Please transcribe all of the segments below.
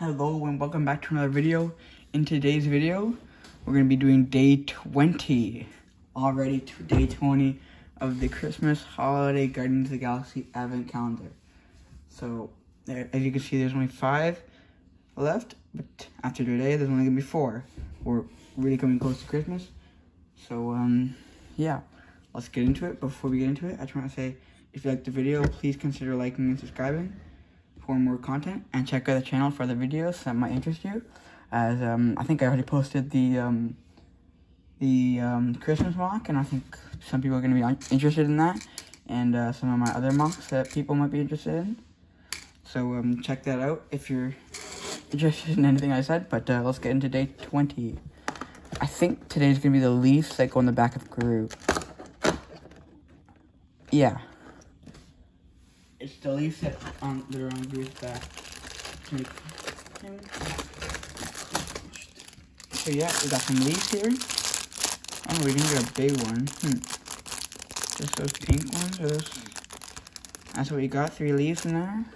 Hello and welcome back to another video. In today's video, we're going to be doing day 20. Already to day 20 of the Christmas Holiday Guardians of the Galaxy Advent Calendar. So, as you can see, there's only five left, but after today, there's only going to be four. We're really coming close to Christmas. So, um, yeah, let's get into it. Before we get into it, I just want to say, if you liked the video, please consider liking and subscribing for more content and check out the channel for other videos that might interest you. As um, I think I already posted the um, the um, Christmas MOC, and I think some people are going to be interested in that, and uh, some of my other MOCs that people might be interested in. So um, check that out if you're interested in anything I said. But uh, let's get into day 20. I think today's going to be the leaves that go on the back of Groot. Yeah. It's the leaves that on are on Groot's back. So yeah, we got some leaves here. Oh, we didn't get a big one. Hmm. Just those pink ones. Or those... That's what we got. Three leaves in there.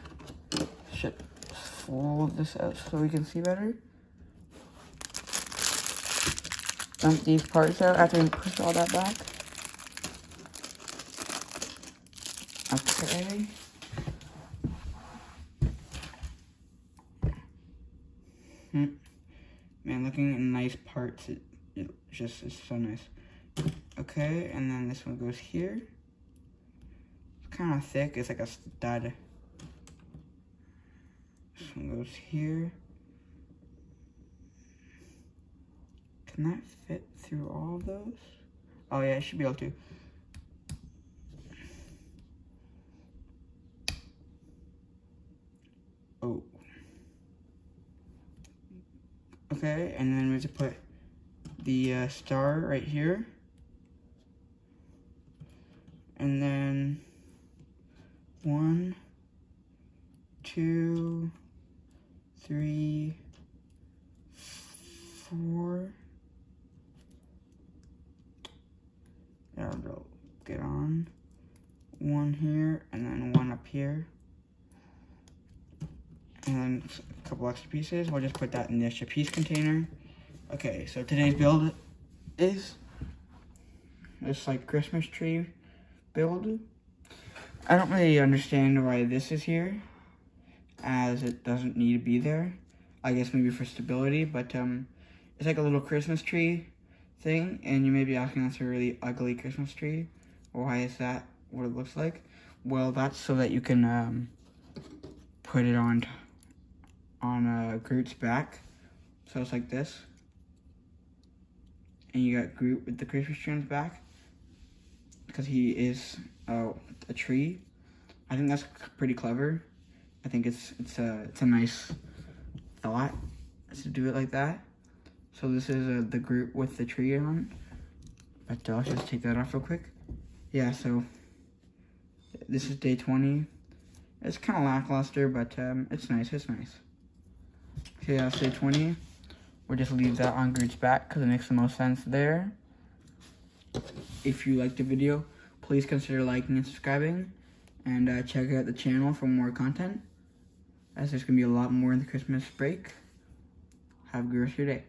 Should fold this out so we can see better. Dump these parts out after we push all that back. Okay. Hmm. Man, looking at nice parts, it, it just is so nice. Okay, and then this one goes here. It's kind of thick. It's like a stud. This one goes here. Can that fit through all those? Oh yeah, it should be able to. Oh. Okay, and then we have to put the uh, star right here. And then one, two, three, four. That'll get on. One here, and then one up here and a couple extra pieces. We'll just put that in the extra piece container. Okay, so today's build is this like Christmas tree build. I don't really understand why this is here, as it doesn't need to be there. I guess maybe for stability, but um, it's like a little Christmas tree thing, and you may be asking, that's a really ugly Christmas tree. Why is that what it looks like? Well, that's so that you can um, put it on on uh, Groot's back. So it's like this. And you got Groot with the Christmas tree on his back. Because he is uh, a tree. I think that's pretty clever. I think it's it's a it's a nice thought to do it like that. So this is uh, the Groot with the tree on. But uh, let's just take that off real quick. Yeah, so this is day 20. It's kind of lackluster, but um, it's nice. It's nice. Okay, I'll say 20. We'll just leave that on Groot's back because it makes the most sense there. If you liked the video, please consider liking and subscribing. And uh, check out the channel for more content. As there's going to be a lot more in the Christmas break. Have a good rest day.